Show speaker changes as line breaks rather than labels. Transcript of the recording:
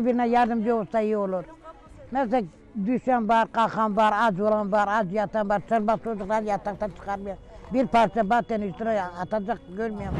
birbirine yardımcı olsa iyi olur. Mesela düşen var, kalkan var, aç olan var, az yatan var. Çorba çocuklar yataktan çıkarmıyor. Bir parça batten üstüne atacak görmüyorum.